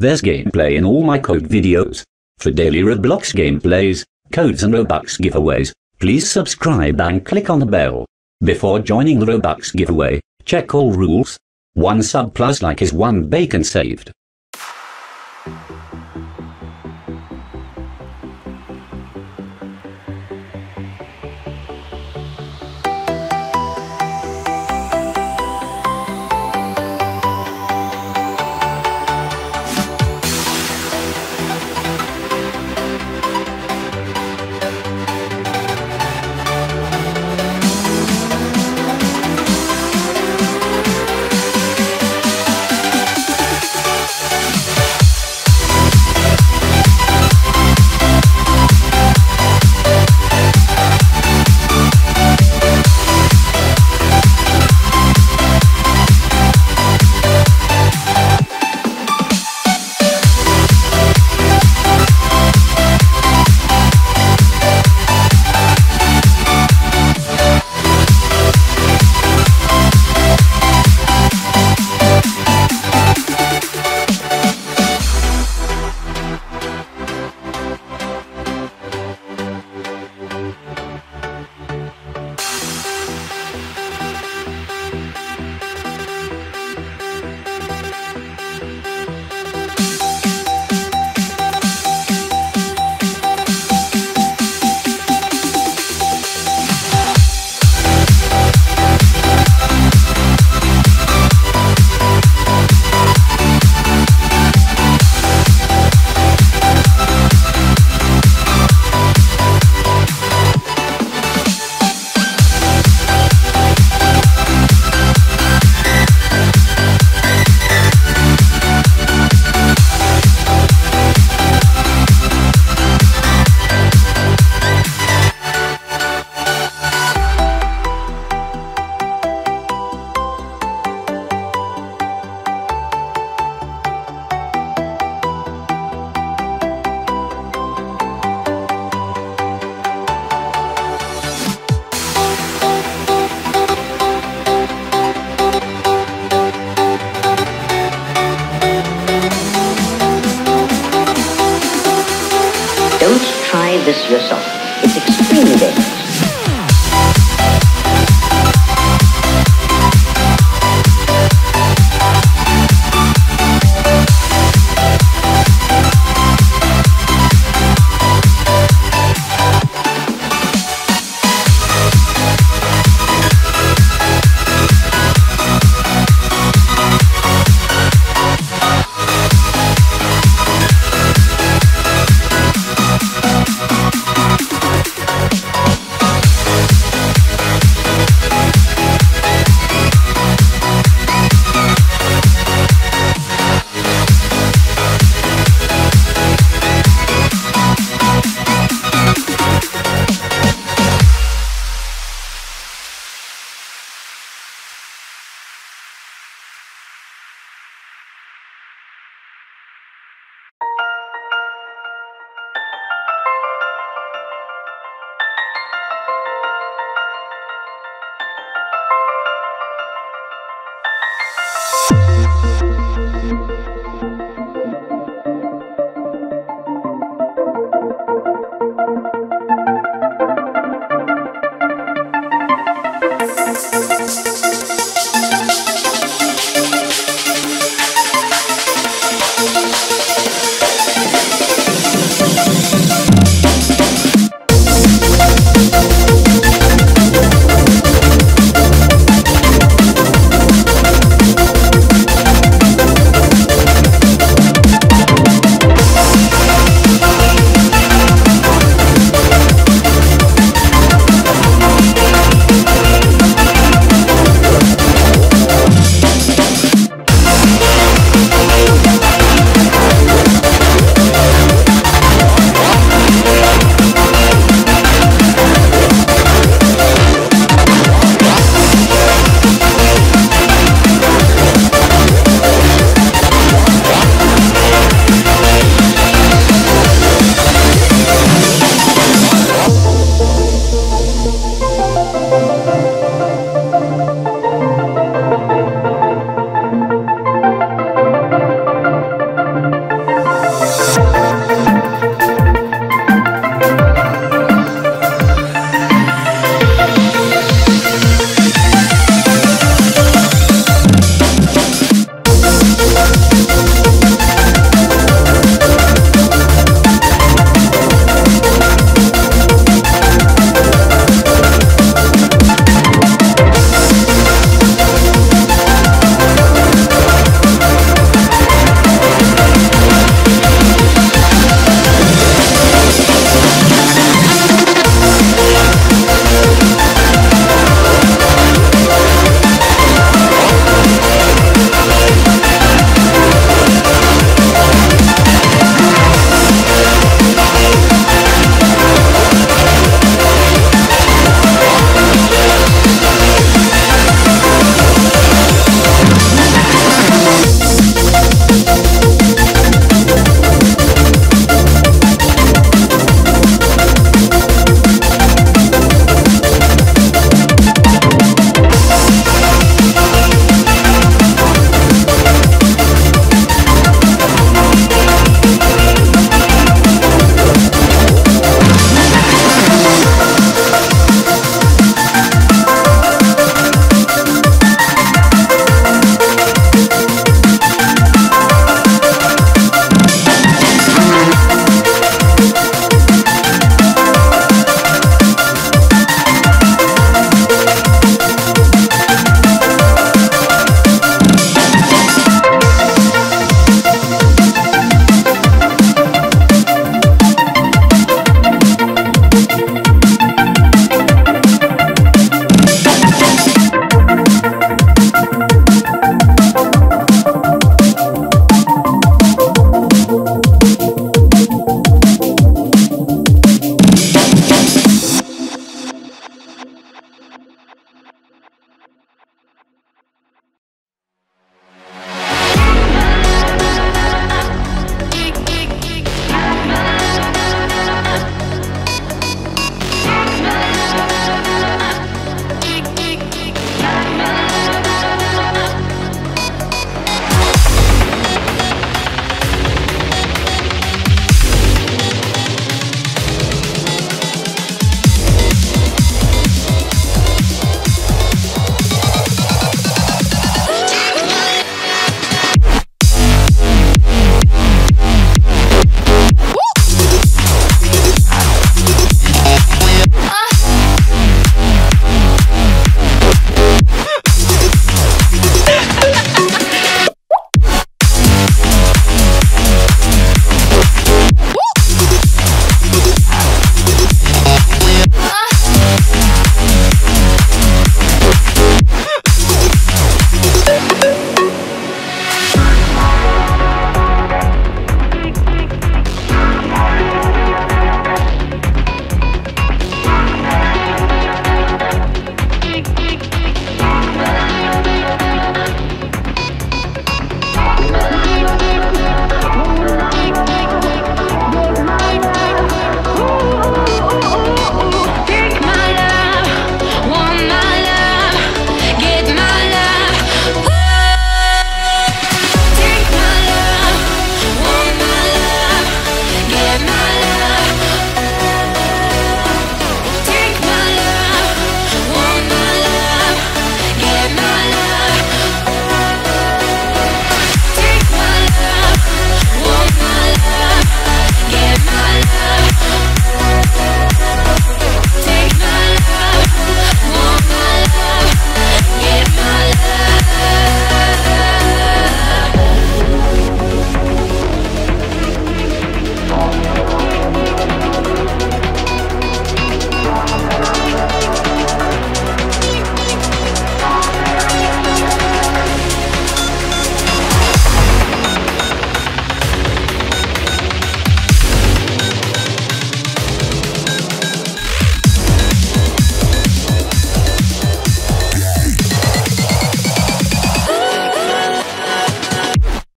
There's gameplay in all my code videos. For daily Roblox gameplays, codes and Robux giveaways, please subscribe and click on the bell. Before joining the Robux giveaway, check all rules. One sub plus like is one bacon saved. 是学什？